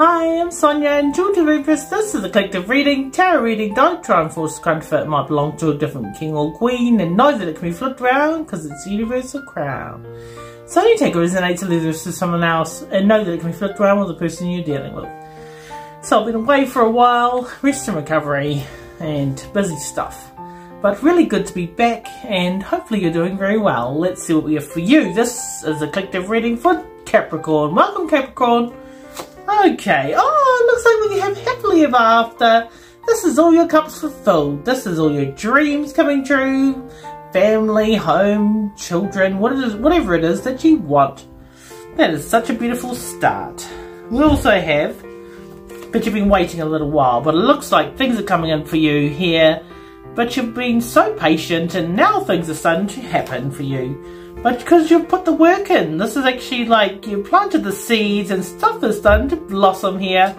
Hi, I'm Sonja and due to Rufus, this is a collective reading. Tarot reading, don't try and force a comfort. It might belong to a different king or queen and know that it can be flipped around because it's a universal crown. So you take a resonate to leave to someone else and know that it can be flipped around with the person you're dealing with. So I've been away for a while, rest and recovery and busy stuff. But really good to be back and hopefully you're doing very well. Let's see what we have for you. This is a collective reading for Capricorn. Welcome Capricorn. Okay, oh, looks like we have happily ever after. This is all your cups fulfilled. This is all your dreams coming true. Family, home, children, what it is, whatever it is that you want. That is such a beautiful start. We also have, but you've been waiting a little while, but it looks like things are coming in for you here. But you've been so patient and now things are starting to happen for you. But because you've put the work in, this is actually like you planted the seeds and stuff is starting to blossom here.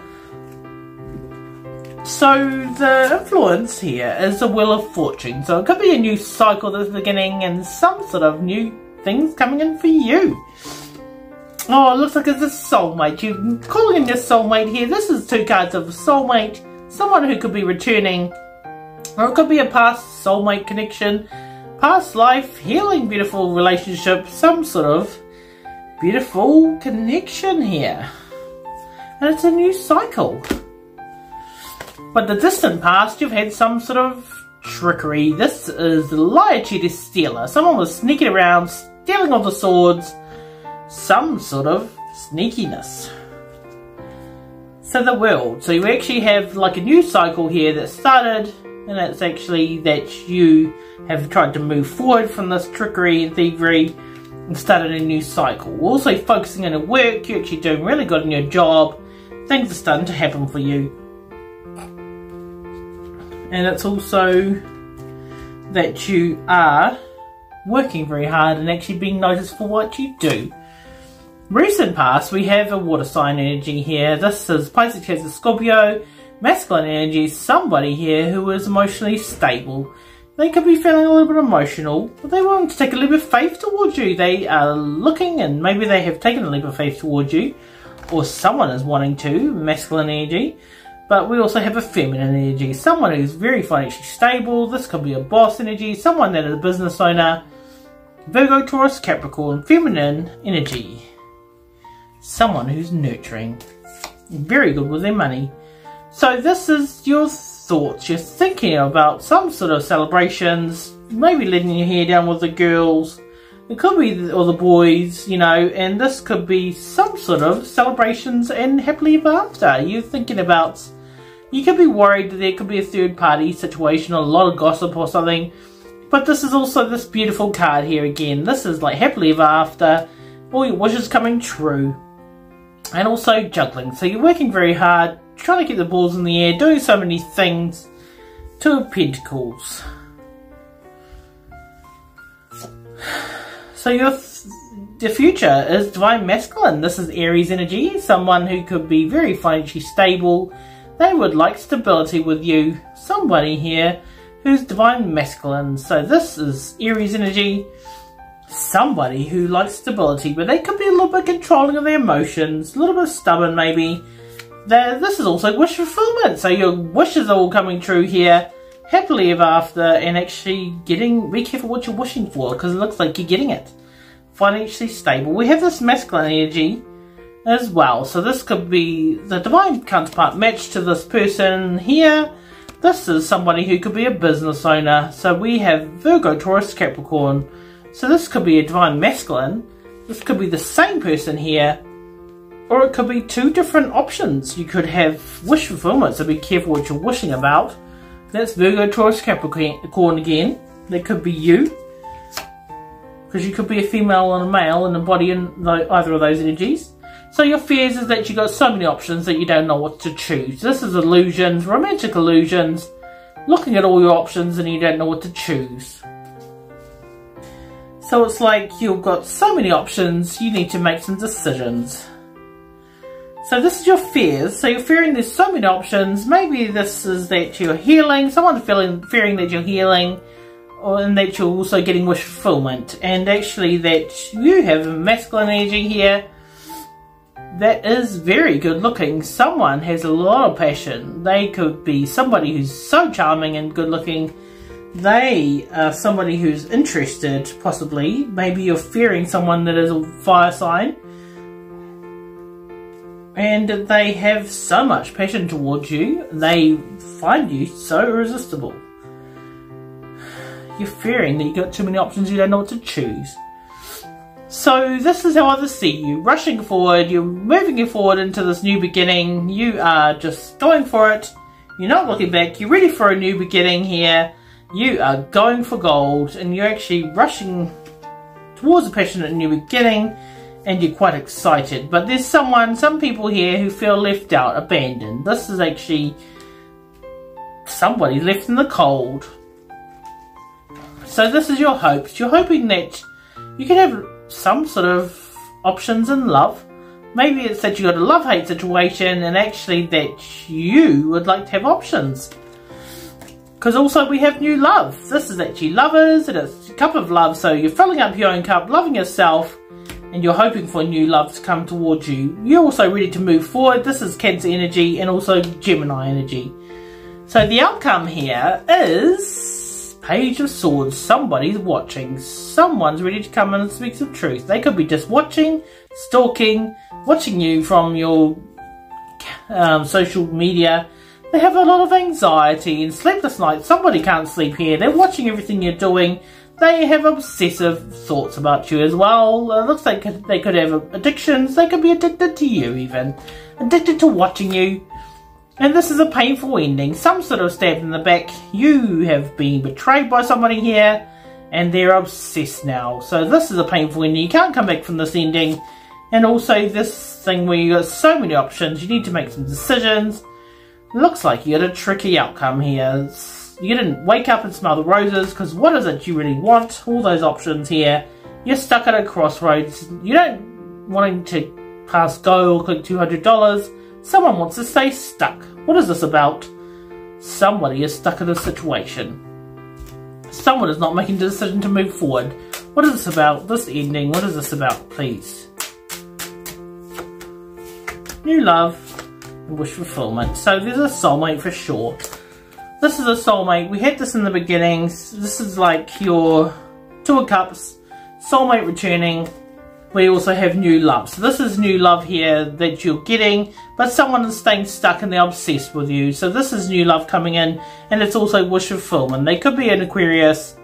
So the influence here is the Wheel of Fortune. So it could be a new cycle that's beginning and some sort of new things coming in for you. Oh, it looks like it's a soulmate. You're calling in your soulmate here. This is two cards of soulmate. Someone who could be returning. Or it could be a past soulmate connection past life, healing, beautiful relationship, some sort of beautiful connection here. And it's a new cycle. But the distant past, you've had some sort of trickery. This is cheater, stealer. Someone was sneaking around, stealing all the swords. Some sort of sneakiness. So the world. So you actually have like a new cycle here that started and it's actually that you have tried to move forward from this trickery and thievery and started a new cycle. Also focusing on your work, you're actually doing really good in your job, things are starting to happen for you. And it's also that you are working very hard and actually being noticed for what you do. Recent past, we have a water sign energy here. This is Pisces, Cancer, Scorpio, Masculine energy is somebody here who is emotionally stable. They could be feeling a little bit emotional, but they want to take a leap of faith towards you. They are looking and maybe they have taken a leap of faith towards you, or someone is wanting to, masculine energy. But we also have a feminine energy, someone who's very financially stable. This could be a boss energy, someone that is a business owner. Virgo, Taurus, Capricorn, feminine energy. Someone who's nurturing. Very good with their money. So this is your thoughts. You're thinking about some sort of celebrations, maybe letting your hair down with the girls. It could be the, or the boys, you know, and this could be some sort of celebrations and happily ever after. You're thinking about, you could be worried that there could be a third party situation, a lot of gossip or something. But this is also this beautiful card here again. This is like happily ever after, all your wishes coming true. And also juggling. So you're working very hard, trying to get the balls in the air, doing so many things. Two of Pentacles. So your the future is divine masculine. This is Aries energy, someone who could be very financially stable. They would like stability with you. Somebody here who's divine masculine. So this is Aries energy. Somebody who likes stability, but they could be a little bit controlling of their emotions, a little bit stubborn maybe this is also wish fulfillment. So your wishes are all coming true here. Happily ever after and actually getting, be careful what you're wishing for because it looks like you're getting it. Financially stable. We have this masculine energy as well. So this could be the divine counterpart matched to this person here. This is somebody who could be a business owner. So we have Virgo, Taurus, Capricorn. So this could be a divine masculine. This could be the same person here or it could be two different options. You could have wish fulfillment, so be careful what you're wishing about. That's Virgo, Taurus, Capricorn again. That could be you. Because you could be a female and a male and embody in either of those energies. So your fears is that you've got so many options that you don't know what to choose. This is illusions, romantic illusions. Looking at all your options and you don't know what to choose. So it's like you've got so many options, you need to make some decisions. So this is your fears. So you're fearing there's so many options. Maybe this is that you're healing. Someone's feeling fearing that you're healing, or and that you're also getting wish fulfillment. And actually that you have a masculine energy here. that is very good looking. Someone has a lot of passion. They could be somebody who's so charming and good looking. They are somebody who's interested, possibly. Maybe you're fearing someone that is a fire sign. And they have so much passion towards you, they find you so irresistible. You're fearing that you've got too many options, you don't know what to choose. So this is how others see you, rushing forward, you're moving forward into this new beginning, you are just going for it, you're not looking back, you're ready for a new beginning here, you are going for gold, and you're actually rushing towards a passionate new beginning, and you're quite excited. But there's someone, some people here who feel left out, abandoned. This is actually somebody left in the cold. So this is your hopes. You're hoping that you can have some sort of options in love. Maybe it's that you got a love-hate situation and actually that you would like to have options. Because also we have new love. This is actually lovers, it's a cup of love, so you're filling up your own cup, loving yourself, and you're hoping for new love to come towards you. You're also ready to move forward. This is Cancer energy and also Gemini energy. So the outcome here is Page of Swords, somebody's watching. Someone's ready to come and speak some truth. They could be just watching, stalking, watching you from your um, social media. They have a lot of anxiety and sleepless nights. Somebody can't sleep here. They're watching everything you're doing. They have obsessive thoughts about you as well. It looks like they could have addictions. They could be addicted to you even. Addicted to watching you. And this is a painful ending. Some sort of stab in the back. You have been betrayed by somebody here, and they're obsessed now. So this is a painful ending. You can't come back from this ending. And also this thing where you got so many options, you need to make some decisions. Looks like you got a tricky outcome here. You didn't wake up and smell the roses, because what is it you really want? All those options here. You're stuck at a crossroads. You don't wanting to pass go or click $200 Someone wants to stay stuck. What is this about? Somebody is stuck in a situation. Someone is not making the decision to move forward. What is this about? This ending, what is this about, please? New love and wish fulfillment. So there's a soulmate for sure. This is a soulmate. We had this in the beginnings. This is like your Two of Cups, soulmate returning, we also have new love. So this is new love here that you're getting, but someone is staying stuck and they're obsessed with you. So this is new love coming in, and it's also wish fulfillment. They could be an Aquarius.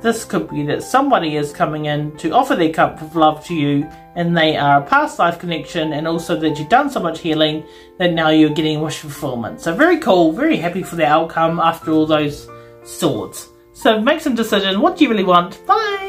This could be that somebody is coming in to offer their cup of love to you, and they are a past life connection, and also that you've done so much healing that now you're getting wish fulfillment. So very cool, very happy for the outcome after all those swords. So make some decision. What do you really want? Bye!